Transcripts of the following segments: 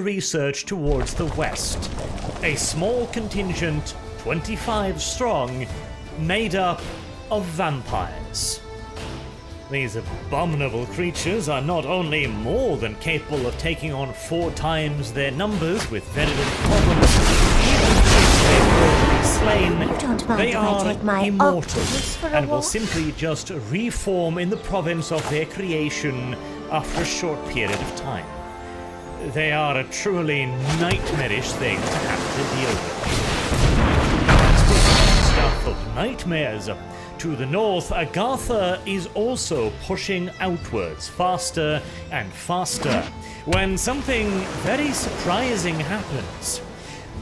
research towards the west. A small contingent, 25 strong, made up of vampires. These abominable creatures are not only more than capable of taking on four times their numbers with virulent problems, even if they were to be slain, You don't mind they are immortal octopus for a and will simply just reform in the province of their creation after a short period of time. They are a truly nightmarish thing to have to deal with. Stuff of nightmares, to the north, Agartha is also pushing outwards faster and faster when something very surprising happens.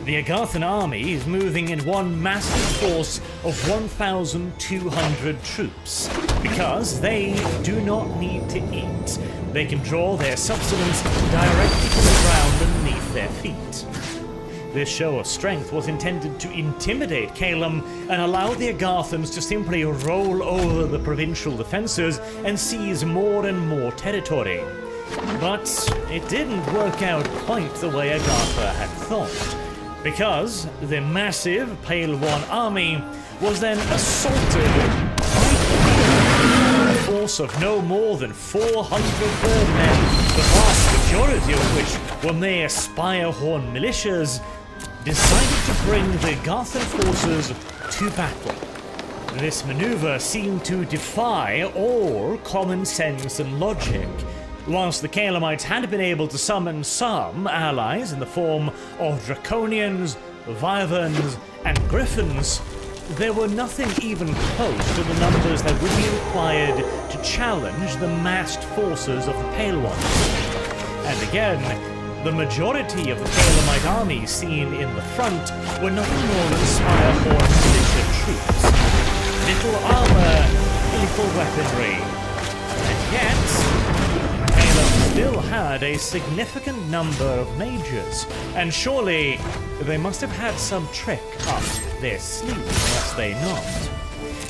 The Agarthan army is moving in one massive force of 1,200 troops because they do not need to eat. They can draw their substance directly from the ground beneath their feet. This show of strength was intended to intimidate Caelum and allow the Agarthans to simply roll over the provincial defences and seize more and more territory. But it didn't work out quite the way Agartha had thought, because the massive Pale One army was then assaulted force of no more than 400 birdmen, the vast majority of which were mere Spirehorn militias, decided to bring the Garthan forces to battle. This maneuver seemed to defy all common sense and logic. Whilst the Calamites had been able to summon some allies in the form of Draconians, Wyverns, and Griffins, there were nothing even close to the numbers that would be required to challenge the massed forces of the Pale Ones. And again, the majority of the Palamite army seen in the front were nothing more than Spirehorn militia troops. Little armor, little weaponry. And yet, Still had a significant number of mages, and surely they must have had some trick up their sleeve, must they not?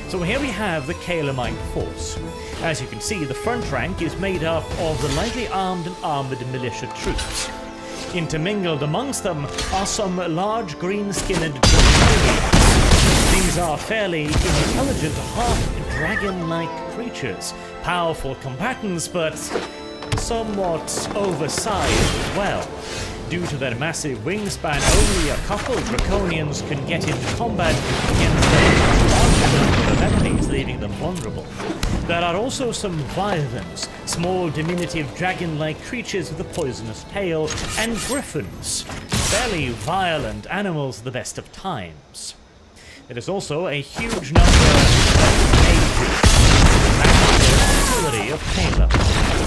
So here we have the Calamite force. As you can see, the front rank is made up of the lightly armed and armored militia troops. Intermingled amongst them are some large green-skinned. These are fairly intelligent, half-dragon-like creatures, powerful combatants, but somewhat oversized well. Due to their massive wingspan, only a couple draconians can get into combat against their larger number of enemies, leaving them vulnerable. There are also some wyverns, small diminutive dragon-like creatures with a poisonous tail, and griffins, fairly violent animals the best of times. There is also a huge number of of Caleb,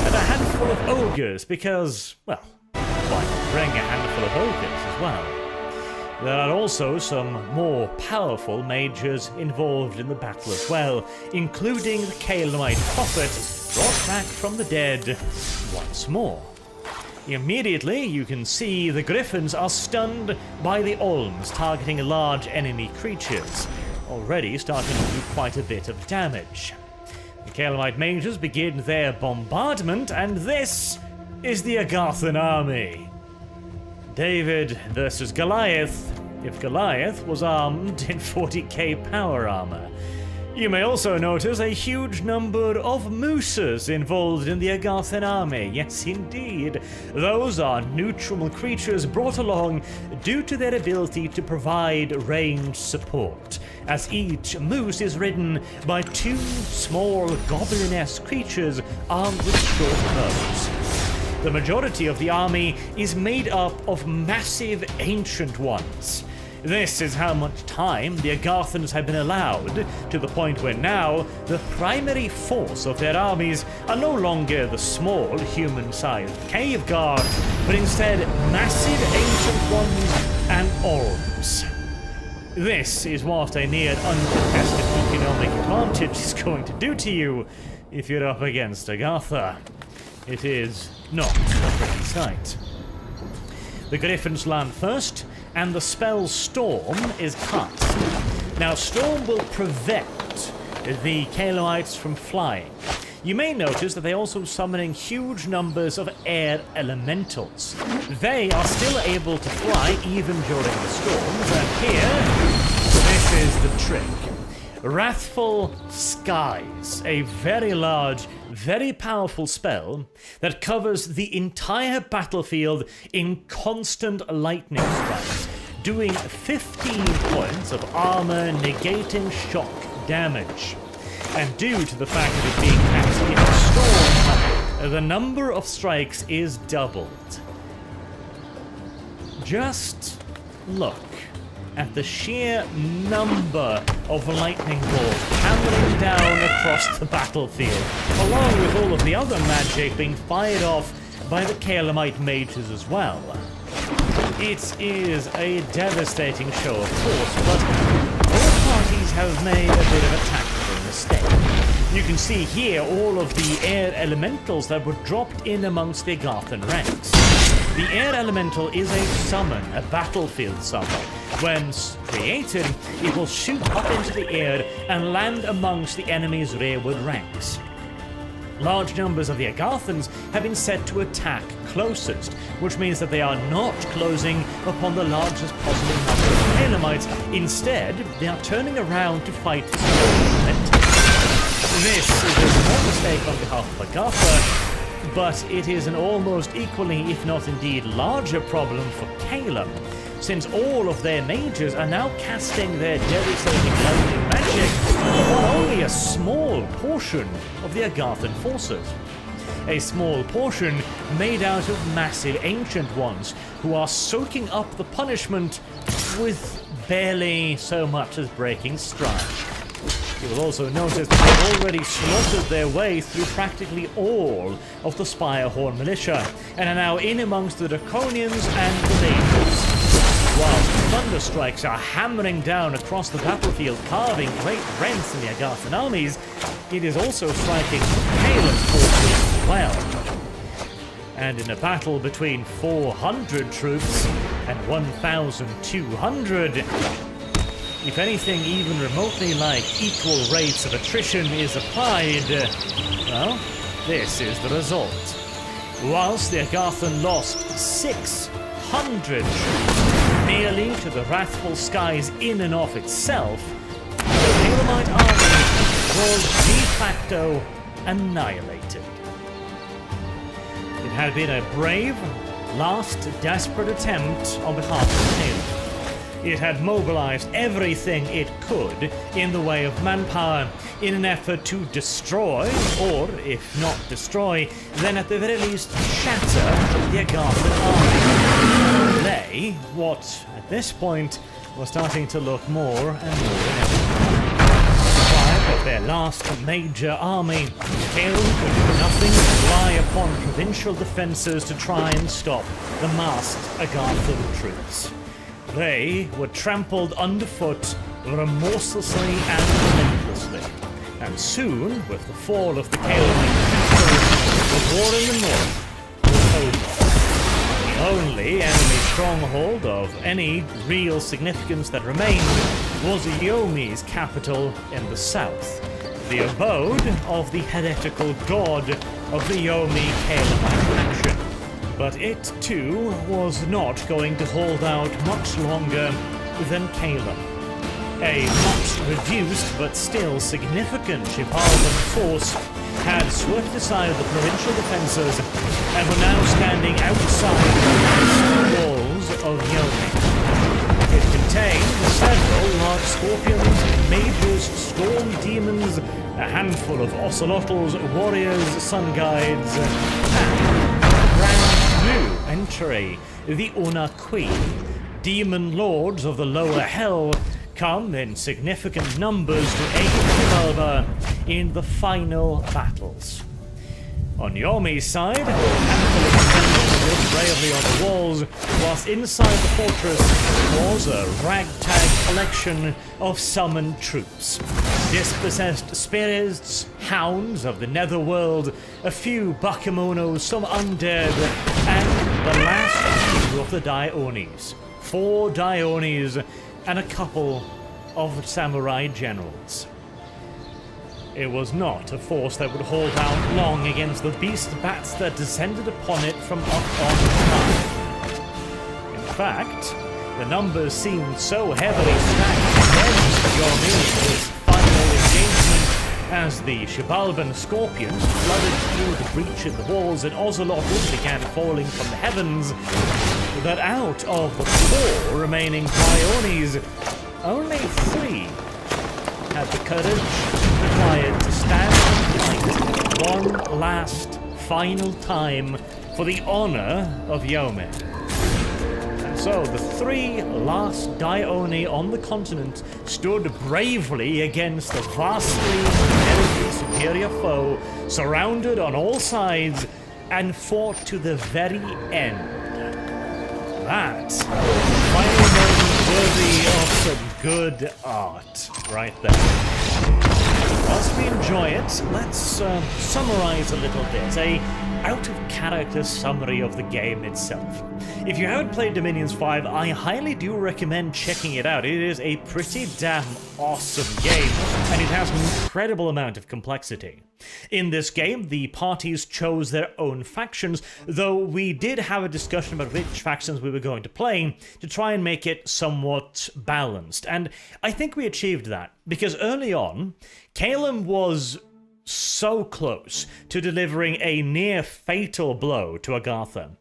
and a handful of ogres because, well, why bring a handful of ogres as well? There are also some more powerful mages involved in the battle as well, including the Calamite Prophet, brought back from the dead once more. Immediately, you can see the griffins are stunned by the olms targeting large enemy creatures, already starting to do quite a bit of damage. The Calamite mages begin their bombardment, and this is the Agarthan army. David versus Goliath, if Goliath was armed in 40k power armor. You may also notice a huge number of mooses involved in the Agarthan army. Yes, indeed. Those are neutral creatures brought along due to their ability to provide ranged support, as each moose is ridden by two small goblin-esque creatures armed with short bows. The majority of the army is made up of massive ancient ones. This is how much time the Agarthans have been allowed, to the point where now the primary force of their armies are no longer the small human-sized cave guards, but instead massive ancient ones and Olms. This is what a near uncontested economic advantage is going to do to you if you're up against Agartha. It is not a pretty sight. The Griffins land first, and the spell Storm is cast. Now, Storm will prevent the Calamites from flying. you may notice that they're also summoning huge numbers of air elementals. They are still able to fly even during the storms, and here, this is the trick. Wrathful Skies, a very large, very powerful spell that covers the entire battlefield in constant lightning strikes, doing 15 points of armor negating shock damage. And due to the fact of it being cast in a storm, the number of strikes is doubled. Just look at the sheer number of lightning bolts hammering down across the battlefield, along with all of the other magic being fired off by the Calamite mages as well. It is a devastating show, of course, but all parties have made a bit of a tactical mistake. You can see here all of the air elementals that were dropped in amongst the Agarthan ranks. The air elemental is a summon, a battlefield summon. When created, it will shoot up into the air and land amongst the enemy's rearward ranks. Large numbers of the Agarthans have been set to attack closest, which means that they are not closing upon the largest possible number of Calamites. Instead, they are turning around to fight. This is a small mistake on behalf of Agartha, but it is an almost equally, if not indeed larger problem for Caleb, since all of their mages are now casting their devastating lightning magic on only a small portion of the Agarthan forces. A small portion made out of massive ancient ones who are soaking up the punishment with barely so much as breaking stride. You will also notice that they've already slaughtered their way through practically all of the Spirehorn militia, and are now in amongst the Draconians and the Mages. Whilst thunder strikes are hammering down across the battlefield, carving great rents in the Agarthan armies, it is also striking Caleb's forces as well. And in a battle between 400 troops and 1,200, if anything even remotely like equal rates of attrition is applied, well, this is the result. Whilst the Agarthan lost 600 merely to the wrathful skies in and of itself, the Calamite army was de facto annihilated. It had been a brave, last desperate attempt on behalf of the Caleb. It had mobilized everything it could in the way of manpower in an effort to destroy, or if not destroy, then at the very least shatter the Agarthan army. What at this point was starting to look more and more inevitable. Five of their last major army to do nothing rely upon provincial defenses to try and stop the masked Agarthan troops. They were trampled underfoot remorselessly and relentlessly. And soon, with the fall of the capital, the war in the north only enemy stronghold of any real significance that remained was Yomi's capital in the south, the abode of the heretical god of the Yomi Calamite faction. But it, too, was not going to hold out much longer than Caleb. A much reduced but still significant Xibalban force had swept aside the provincial defences and were now standing outside the walls of Yomi. It contained several large scorpions, mages, storm demons, a handful of ocelotls, warriors, sun guides, and brand new entry, the Una Queen, Demon lords of the lower hell come in significant numbers to aid Xibalba in the final battles. On Yomi's side, a handful of defenders bravely on the walls, whilst inside the fortress was a ragtag collection of summoned troops. Dispossessed spirits, hounds of the netherworld, a few bakemonos, some undead, and the last few of the Dai Onis. Four Dai Onis and a couple of samurai generals. It was not a force that would hold out long against the beast bats that descended upon it from up on high. In fact, the numbers seemed so heavily stacked against Yomi's final engagement as the Xibalban scorpions flooded through the breach in the walls and Ocelotlum began falling from the heavens, that out of the four remaining Diones, only three had the courage required to stand and fight one last, final time for the honor of Yomi. And so the three last Dione on the continent stood bravely against a vastly superior foe, surrounded on all sides, and fought to the very end. That final worthy of some good art right there. Whilst we enjoy it, let's uh, summarize a little bit. A out-of-character summary of the game itself. If you haven't played Dominions 5, I highly do recommend checking it out. It is a pretty damn awesome game, and it has an incredible amount of complexity. In this game, the parties chose their own factions, though we did have a discussion about which factions we were going to play to try and make it somewhat balanced, and I think we achieved that, because early on, Caelum was so close to delivering a near fatal blow to Agartha.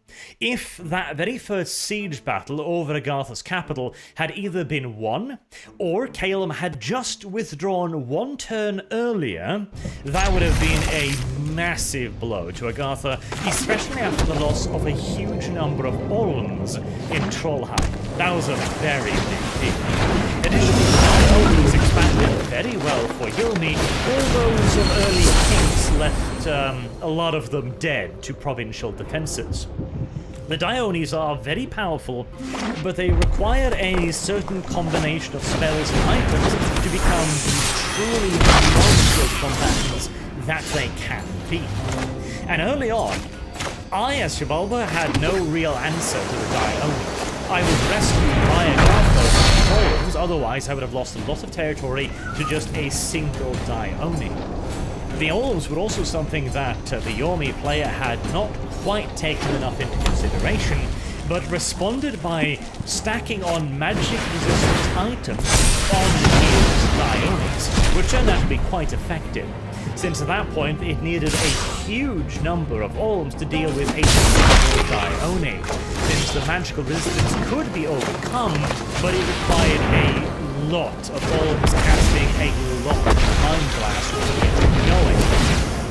If that very first siege battle over Agartha's capital had either been won, or Caelum had just withdrawn one turn earlier, that would have been a massive blow to Agartha, especially after the loss of a huge number of Olms in Trollheim. That was a very big deal. Additionally, Olms expanded very well for Yomi, although some early kings left um, a lot of them dead to provincial defenses. The Diones are very powerful, but they require a certain combination of spells and items to become the truly monstrous combatants that they can be. And early on, I, as Xibalba, had no real answer to the Diones. I was rescued by a Garthos otherwise I would have lost a lot of territory to just a single Dione. The Olms were also something that uh, the Yomi player had not quite taken enough into consideration, but responded by stacking on magic-resistant items on his Diones, which turned out to be quite effective. Since at that point it needed a huge number of Olms to deal with a single Dione, since the magical resistance could be overcome, but it required a lot of Olms casting a lot of Mind Blast going.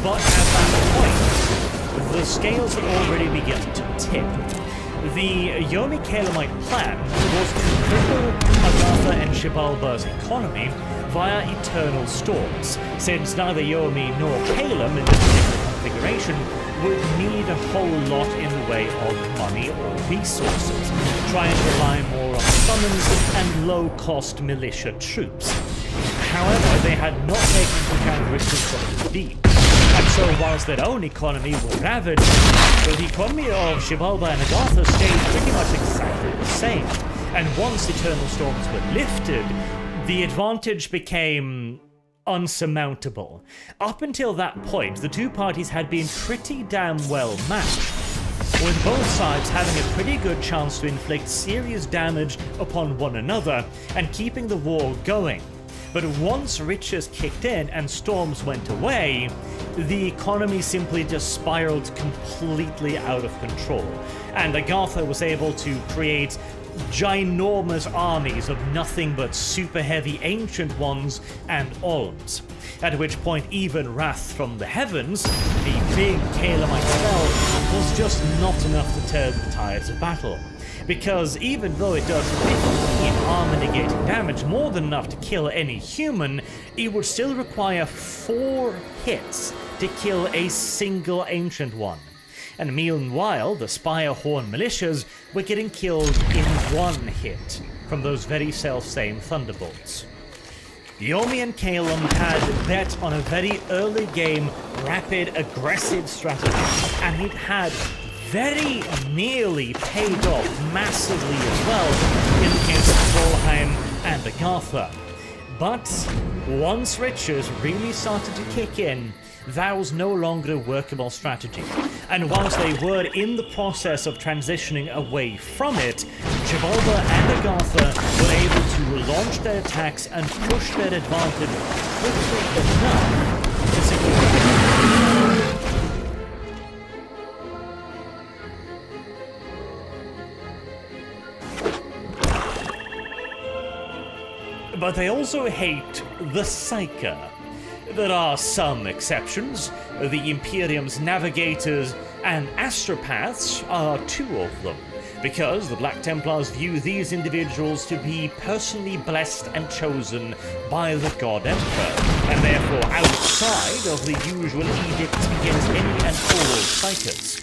But at that point, the scales had already begun to tip. The Yomi Calamite plan was to cripple Agartha and Xibalba's economy via eternal storms, since neither Yomi nor Caelum in this particular configuration would need a whole lot in the way of money or resources, trying to rely more on summons and low-cost militia troops. However, they had not taken into account riches from the deep, and so whilst their own economy was ravaged, the economy of Xibalba and Agartha stayed pretty much exactly the same. And once Eternal Storms were lifted, the advantage became unsurmountable. Up until that point, the two parties had been pretty damn well matched, with both sides having a pretty good chance to inflict serious damage upon one another and keeping the war going. But once riches kicked in and storms went away, the economy simply just spiraled completely out of control. And Agartha was able to create ginormous armies of nothing but super heavy ancient ones and Olms. At which point even Wrath from the Heavens, the big Calamite spell, was just not enough to turn the tides of battle. Because even though it does 15 armor negating damage, more than enough to kill any human, it would still require 4 hits to kill a single ancient one and meanwhile the Spire Horn militias were getting killed in one hit from those very self-same Thunderbolts. Yomi and Caelum had bet on a very early game, rapid, aggressive strategy, and it had very nearly paid off massively as well in the case of Trollheim and Agartha. But once riches really started to kick in, that was no longer a workable strategy. And whilst they were in the process of transitioning away from it, Xibalba and Agartha were able to launch their attacks and push their advantage quickly enough but they also hate the Psyker. There are some exceptions. The Imperium's navigators and astropaths are two of them, because the Black Templars view these individuals to be personally blessed and chosen by the God Emperor, and therefore outside of the usual edicts against any and all Psykers.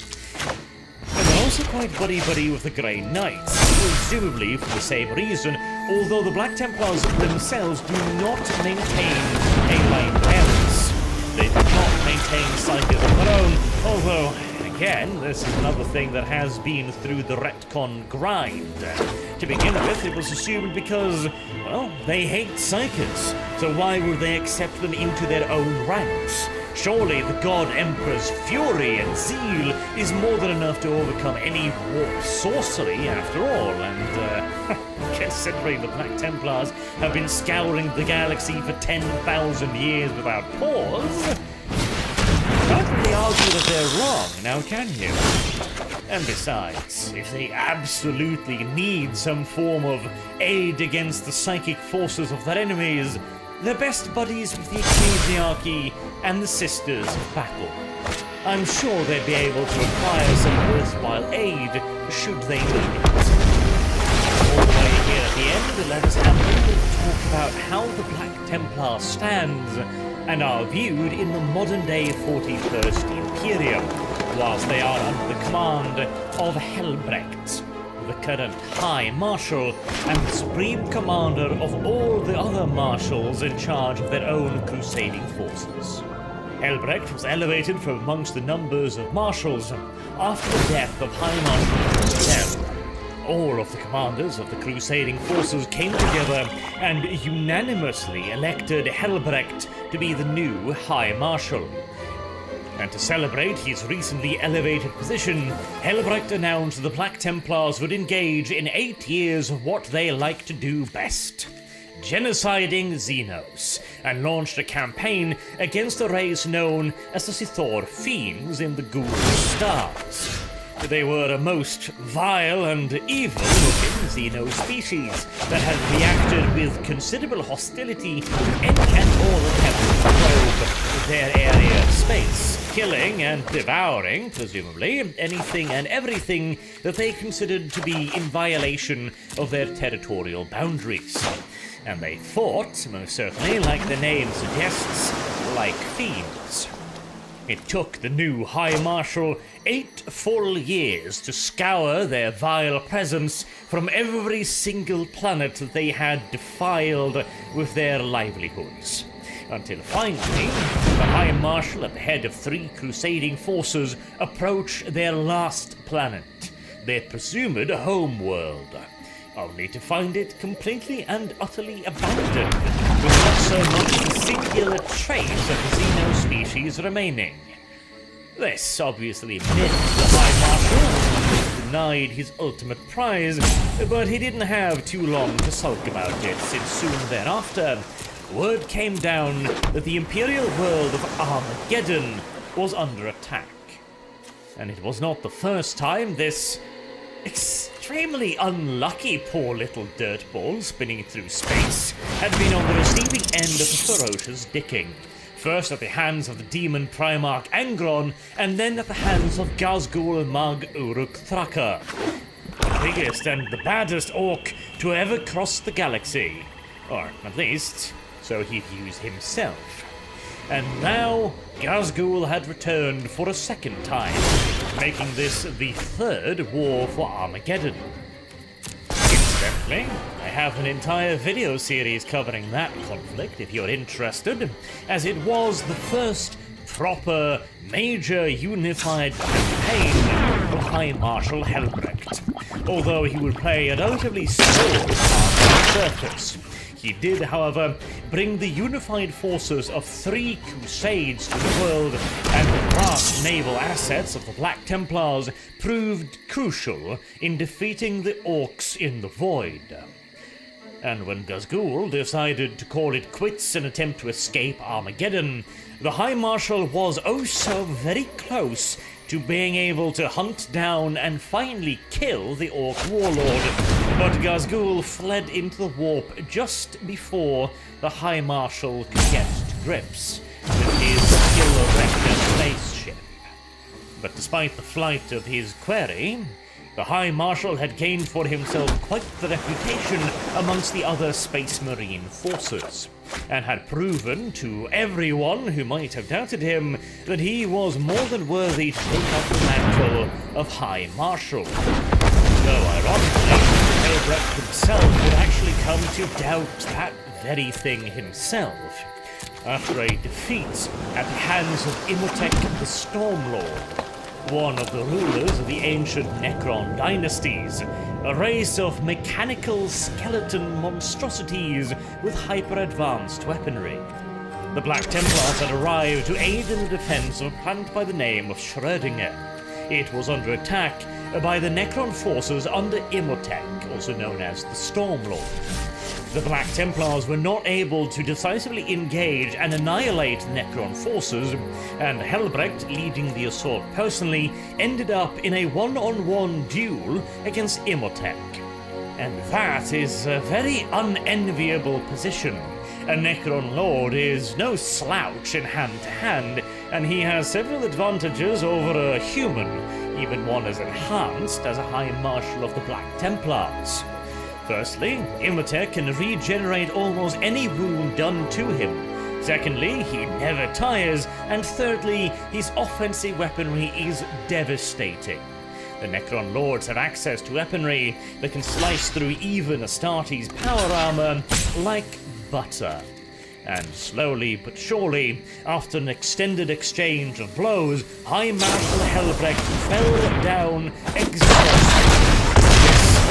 Also quite buddy-buddy with the Grey Knights, presumably for the same reason, although the Black Templars themselves do not maintain a line balance. They do not maintain Psykers of their own, although, again, this is another thing that has been through the retcon grind. To begin with, it was assumed because, well, they hate Psykers, so why would they accept them into their own ranks? Surely the God Emperor's fury and zeal is more than enough to overcome any warp sorcery after all, and uh, considering the Black Templars have been scouring the galaxy for 10,000 years without pause, can't really argue that they're wrong, now can you? And besides, if they absolutely need some form of aid against the psychic forces of their enemies, they're best buddies with the Ecclesiarchy and the Sisters of Battle. I'm sure they'd be able to acquire some worthwhile aid should they need it. At the end, let us have a little talk about how the Black Templar stands and are viewed in the modern-day 41st Imperium, whilst they are under the command of Helbrecht the current High Marshal and Supreme Commander of all the other Marshals in charge of their own crusading forces. Helbrecht was elevated from amongst the numbers of marshals after the death of High Marshal himself. All of the commanders of the crusading forces came together and unanimously elected Helbrecht to be the new High Marshal. And to celebrate his recently elevated position, Helbrecht announced the Black Templars would engage in eight years of what they like to do best genociding Xenos, and launched a campaign against a race known as the Sithor Fiends in the Ghoul Stars. They were a most vile and evil-looking xeno species that had reacted with considerable hostility to any and all attempts to probe their area of space, killing and devouring, presumably, anything and everything that they considered to be in violation of their territorial boundaries. And they fought, most certainly, like the name suggests, like fiends. It took the new High Marshal eight full years to scour their vile presence from every single planet that they had defiled with their livelihoods. Until finally, the High Marshal at the head of three crusading forces approached their last planet, their presumed home world only to find it completely and utterly abandoned, with not so much a singular trace of the Xeno species remaining. This obviously meant the High Marshal denied his ultimate prize, but he didn't have too long to sulk about it, since soon thereafter, word came down that the Imperial world of Armageddon was under attack. And it was not the first time this extremely unlucky poor little dirtball spinning through space had been on the receiving end of ferocious dicking. First at the hands of the demon Primarch Angron, and then at the hands of Ghazghkull Mag Uruk Thraka, the biggest and the baddest orc to ever cross the galaxy. Or, at least, so he views himself. And now, Ghazghkull had returned for a second time, making this the third war for Armageddon. Incidentally, I have an entire video series covering that conflict if you're interested, as it was the first proper, major unified campaign of High Marshal Helbrecht, although he would play a relatively small part on the surface He did, however, bring the unified forces of three crusades to the world, and the vast naval assets of the Black Templars proved crucial in defeating the Orcs in the Void. And when Ghazghkull decided to call it quits and attempt to escape Armageddon, the High Marshal was oh so very close to being able to hunt down and finally kill the Orc Warlord. But Ghazghkull fled into the warp just before the High Marshal could get to grips with his Skill spaceship. But despite the flight of his quarry, the High Marshal had gained for himself quite the reputation amongst the other Space Marine forces, and had proven to everyone who might have doubted him that he was more than worthy to take up the mantle of High Marshal. Though ironically, Helbrecht himself would actually come to doubt that very thing himself, after a defeat at the hands of Imotekh the Stormlord one of the rulers of the ancient Necron dynasties, a race of mechanical skeleton monstrosities with hyper-advanced weaponry. The Black Templars had arrived to aid in the defense of a planet by the name of Schrödinger. It was under attack by the Necron forces under Imotekh, also known as the Stormlord. The Black Templars were not able to decisively engage and annihilate Necron forces, and Helbrecht, leading the assault personally, ended up in a one-on-one duel against Imotekh. And that is a very unenviable position. A Necron Lord is no slouch in hand-to-hand, -hand, and he has several advantages over a human, even one as enhanced as a High Marshal of the Black Templars. Firstly, Imotekh can regenerate almost any wound done to him. Secondly, he never tires. And thirdly, his offensive weaponry is devastating. The Necron Lords have access to weaponry that can slice through even Astartes' power armor like butter. And slowly but surely, after an extended exchange of blows, High Marshal Helbrecht fell down exhausted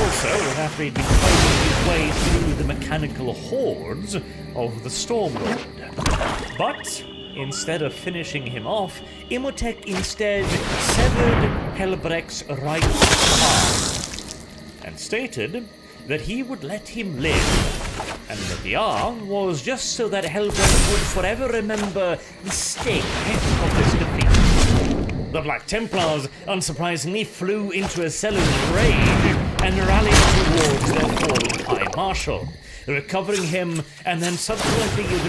also, after he'd been fighting his way through the mechanical hordes of the Stormlord. But, instead of finishing him off, Imotekh instead severed Helbrecht's right arm, and stated that he would let him live, and the arm was just so that Helbrecht would forever remember the sting of this defeat. The Black Templars, unsurprisingly, flew into a sullen rage and rallied towards their fallen High Marshal, recovering him and then subsequently from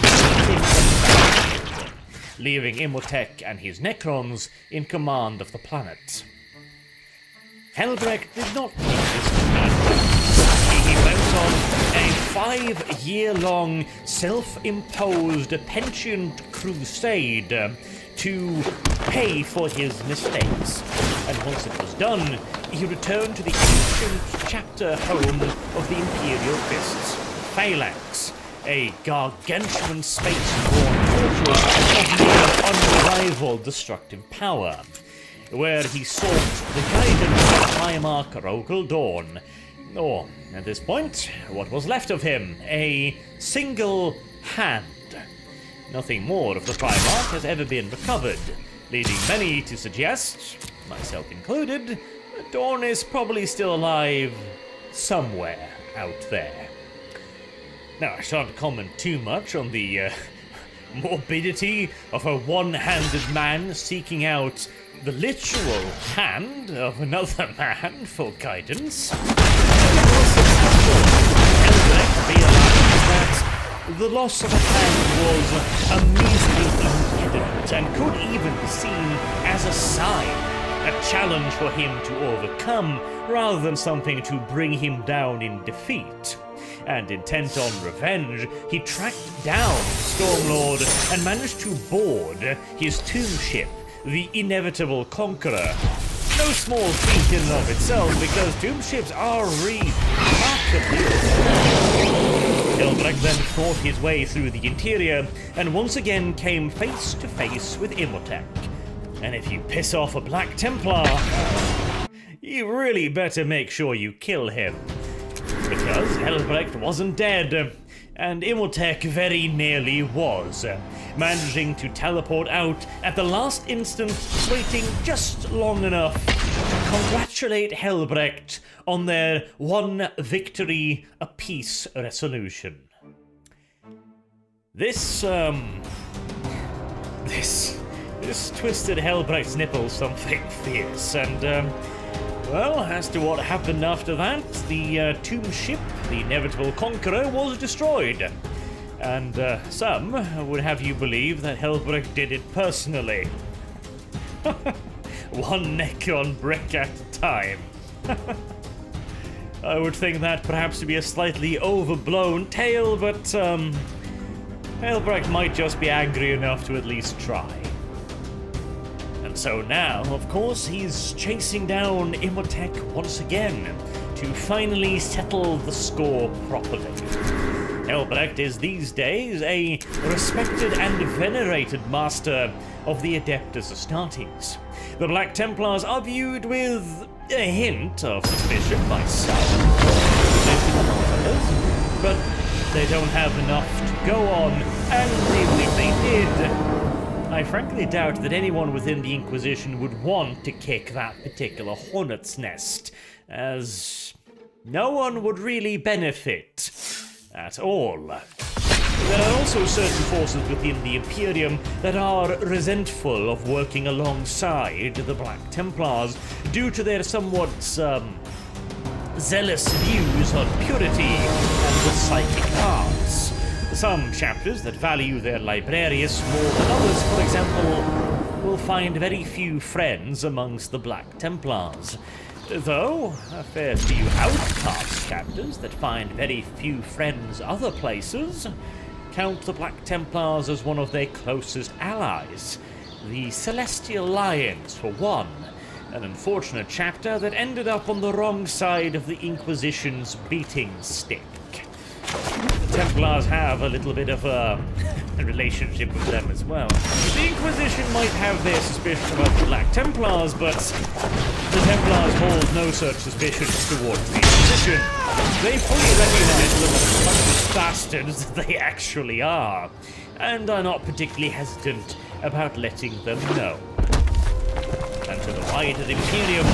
leaving Imotekh and his Necrons in command of the planet. Helbrecht did not take this defeat. He went on a five-year-long self-imposed pensioned crusade to pay for his mistakes. And once it was done, he returned to the ancient chapter home of the Imperial Fists, Phalanx, a gargantuan space-born fortress of near unrivaled destructive power, where he sought the guidance of Primarch Rogal Dorn, or, at this point, what was left of him, a single hand. Nothing more of the Primarch has ever been recovered, leading many to suggest, myself included, that Dorn is probably still alive somewhere out there. Now, I shan't comment too much on the uh, morbidity of a one-handed man seeking out the literal hand of another man for guidance. That the loss of a hand was a measly and could even be seen as a sign a challenge for him to overcome, rather than something to bring him down in defeat. And intent on revenge, he tracked down Stormlord and managed to board his tomb ship, the Inevitable Conqueror. No small feat in and of itself, because Doom ships are remarkably Helbrecht then fought his way through the interior, and once again came face to face with Imotekh. And if you piss off a Black Templar, you really better make sure you kill him. Because Helbrecht wasn't dead. And Imotekh very nearly was, uh, managing to teleport out at the last instant, waiting just long enough to congratulate Helbrecht on their one victory apiece resolution. This, um. This. This twisted Helbrecht's nipple something fierce, and, um. Well, as to what happened after that, the uh, tomb ship, the inevitable conqueror, was destroyed. And uh, some would have you believe that Helbrecht did it personally. One Necron brick at a time. I would think that perhaps to be a slightly overblown tale, but um, Helbrecht might just be angry enough to at least try. And so now, of course, he's chasing down Imotekh once again to finally settle the score properly. Helbrecht is these days a respected and venerated master of the Adeptus Astartes. The Black Templars are viewed with a hint of suspicion by some, but they don't have enough to go on, and even if they did, I frankly doubt that anyone within the Inquisition would want to kick that particular hornet's nest, as no one would really benefit at all. There are also certain forces within the Imperium that are resentful of working alongside the Black Templars due to their somewhat, um, zealous views on purity and the psychic arts. Some chapters that value their librarius more than others, for example, will find very few friends amongst the Black Templars. Though, a fair few outcast chapters that find very few friends other places count the Black Templars as one of their closest allies. The Celestial Lions, for one, an unfortunate chapter that ended up on the wrong side of the Inquisition's beating stick. Templars have a little bit of a, a relationship with them as well. The Inquisition might have their suspicions about the Black Templars, but the Templars hold no such suspicions towards the Inquisition. They fully recognize them as much bastards that they actually are, and are not particularly hesitant about letting them know. And to the wider Imperium,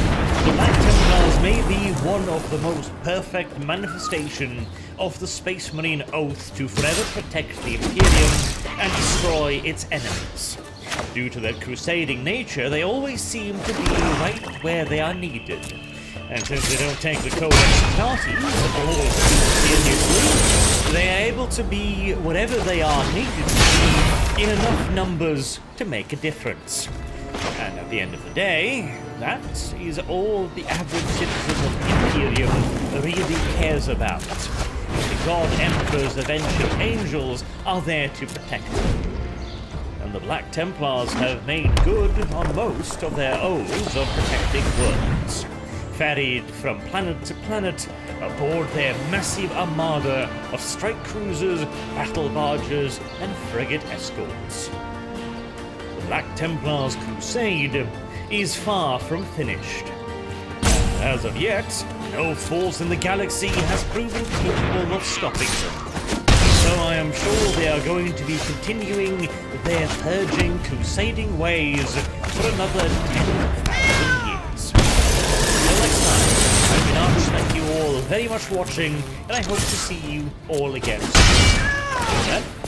the Black Templars may be one of the most perfect manifestation of the Space Marine oath to forever protect the Imperium and destroy its enemies. Due to their crusading nature, they always seem to be right where they are needed. And since they don't take the Codex all seriously, they are able to be whatever they are needed to be in enough numbers to make a difference. And at the end of the day, that is all the average citizen of Imperium really cares about. The God Emperors of Angels are there to protect them and the Black Templars have made good on most of their oaths of protecting worlds. Ferried from planet to planet aboard their massive armada of strike cruisers, battle barges, and frigate escorts. The Black Templars' crusade is far from finished. As of yet, no force in the galaxy has proven capable of stopping them so I am sure they are going to be continuing their purging, crusading ways for another 10,000 years. Until next time, I've been Arch, thank you all very much for watching, and I hope to see you all again soon.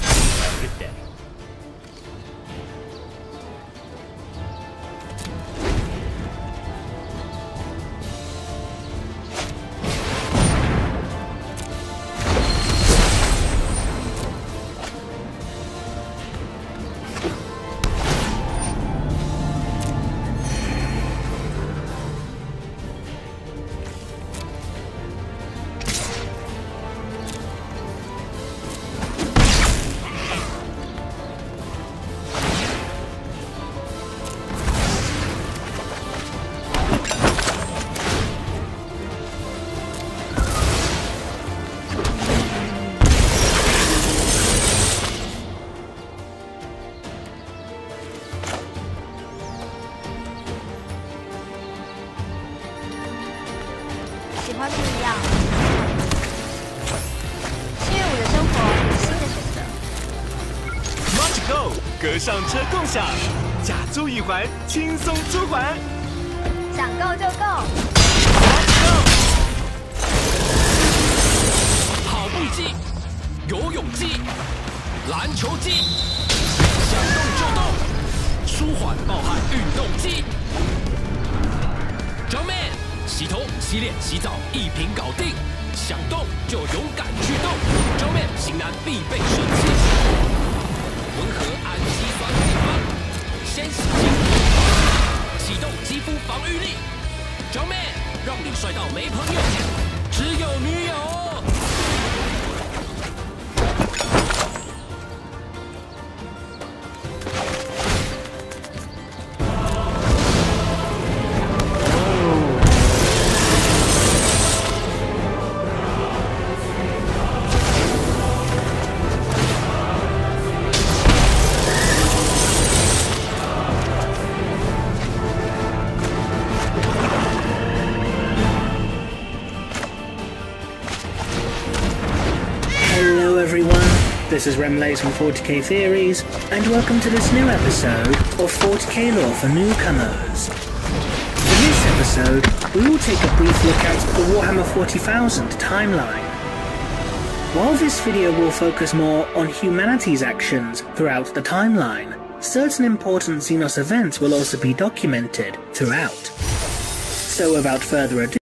上车共享，假租一环，轻松租环。想购就购，跑步机、游泳机、篮球机，想动就动，舒缓暴汗运动机。Joeman，洗头、洗脸、洗澡一瓶搞定，想动就勇敢去动。Joeman，型男必备神器，温和氨基酸配方，先洗净，启动肌肤防御力。j o Man，让你帅到没朋友，只有女友。This is Remlezar from 40k Theories, and welcome to this new episode of 40k Lore for Newcomers. In this episode, we will take a brief look at the Warhammer 40,000 timeline. While this video will focus more on humanity's actions throughout the timeline, certain important Xenos events will also be documented throughout. So without further ado,